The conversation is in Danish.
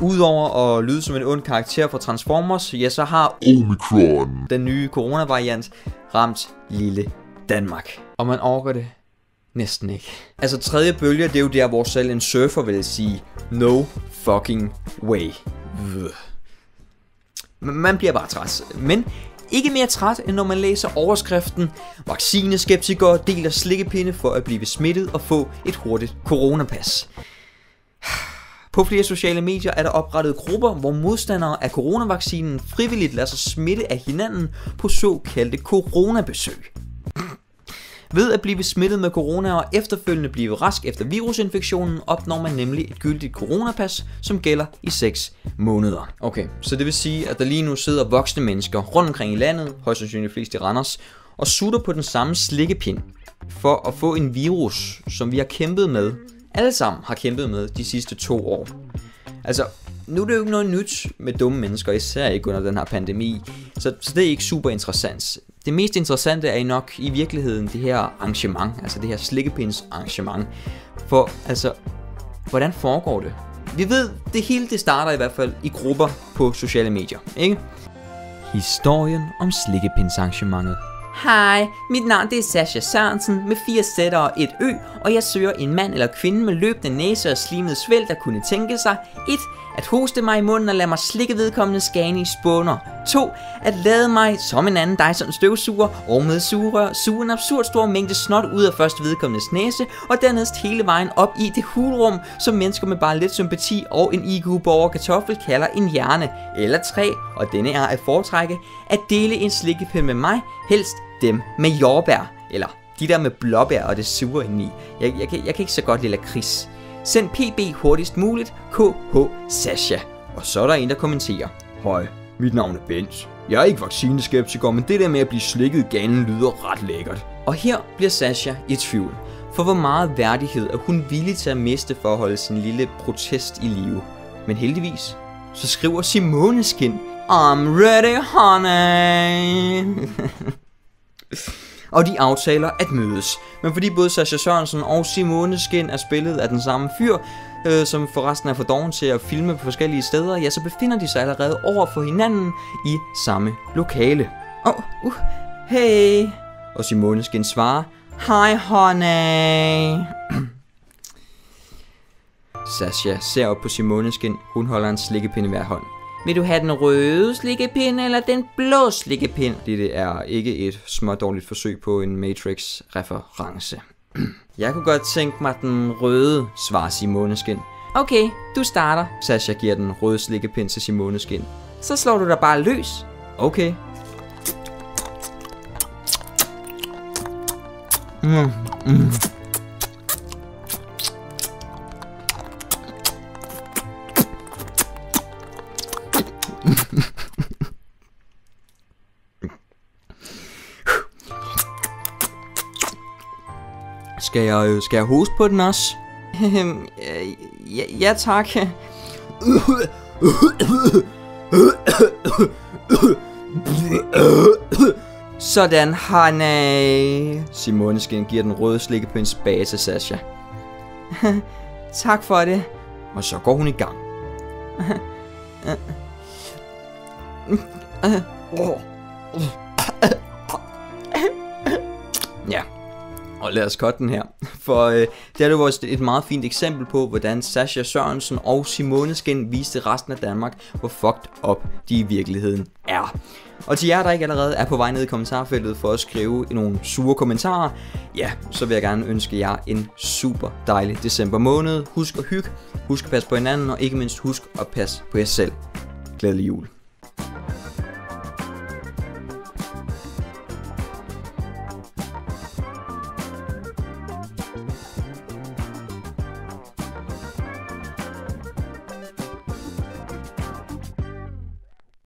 Udover at lyde som en ond karakter fra Transformers, ja, så har Omicron. den nye coronavariant ramt lille Danmark. Og man overgår det næsten ikke. Altså tredje bølge, det er jo der, hvor selv en surfer vil sige, no fucking way. Man bliver bare træt. Men ikke mere træt, end når man læser overskriften Vaccineskeptikere deler slikkepinde for at blive smittet og få et hurtigt coronapas. På flere sociale medier er der oprettet grupper, hvor modstandere af coronavaccinen frivilligt lader sig smitte af hinanden på såkaldte coronabesøg. Ved at blive smittet med corona og efterfølgende blive rask efter virusinfektionen, opnår man nemlig et gyldigt coronapas, som gælder i 6 måneder. Okay, så det vil sige, at der lige nu sidder voksne mennesker rundt omkring i landet, højst sandsynligt flest i Randers, og sutter på den samme slikkepind for at få en virus, som vi har kæmpet med, alle sammen har kæmpet med de sidste to år. Altså, nu er det jo ikke noget nyt med dumme mennesker, især ikke under den her pandemi, så, så det er ikke super interessant. Det mest interessante er nok i virkeligheden det her arrangement, altså det her slikkepins arrangement. For altså, hvordan foregår det? Vi ved, det hele det starter i hvert fald i grupper på sociale medier, ikke? Historien om slikkepindsarrangementet. Hej, mit navn det er Sasha Sørensen med fire sætter og et ø, og jeg søger en mand eller kvinde med løbende næse og slimet svæl, der kunne tænke sig 1. At hoste mig i munden og lade mig slikke vedkommende skane i spåner 2. At lade mig, som en anden dig som støvsuger og med sugerør, suge en absurd stor mængde snot ud af først vedkommendes næse, og dernæst hele vejen op i det hulrum, som mennesker med bare lidt sympati og en IQ-borger kartoffel kalder en hjerne. Eller 3, og denne er at foretrække, at dele en slikkepind med mig, helst dem med jordbær, eller de der med blåbær og det sure indeni. Jeg, jeg, kan, jeg kan ikke så godt lide lakrids. Send PB hurtigst muligt, KH Sasha. Og så er der en, der kommenterer. Hej, mit navn er Bent. Jeg er ikke vaccineskeptiker, men det der med at blive slikket ganen lyder ret lækkert. Og her bliver Sasha i tvivl. For hvor meget værdighed er hun villig til at miste for at holde sin lille protest i live. Men heldigvis, så skriver Simone Skin, I'm ready, honey. og de aftaler at mødes. Men fordi både Sasha Sørensen og Simone Skin er spillet af den samme fyr, øh, som forresten er for doven til at filme på forskellige steder, ja, så befinder de sig allerede over for hinanden i samme lokale. Åh, oh, uh, hey. Og Simone Skin svarer, Hej, honey. Sasha ser op på Simone Skin. Hun holder en slikkepinde i hver hånd. Vil du have den røde slikkepind eller den blå slikkepind? Det er ikke et smådårligt forsøg på en Matrix-reference. Jeg kunne godt tænke mig den røde, svarer Simoneskin. Okay, du starter. Sasha giver den røde slikkepind til Simoneskin. Så slår du dig bare løs. Okay. Mm, mm. Skal jeg, øh, skal jeg hoste på den også? Øhm, øh, ja, ja tak. Sådan, Hanna. Simoneskin giver den røde slikkepind tilbage til Sasha. tak for det. Og så går hun i gang. Og lad os godt den her. For øh, det er jo også et meget fint eksempel på, hvordan Sasha Sørensen og Simone Skin viste resten af Danmark, hvor fucked up de i virkeligheden er. Og til jer, der ikke allerede er på vej ned i kommentarfeltet for at skrive nogle sure kommentarer, ja, så vil jeg gerne ønske jer en super dejlig december måned. Husk at hygge, husk at passe på hinanden, og ikke mindst husk at passe på jer selv. Glædelig jul.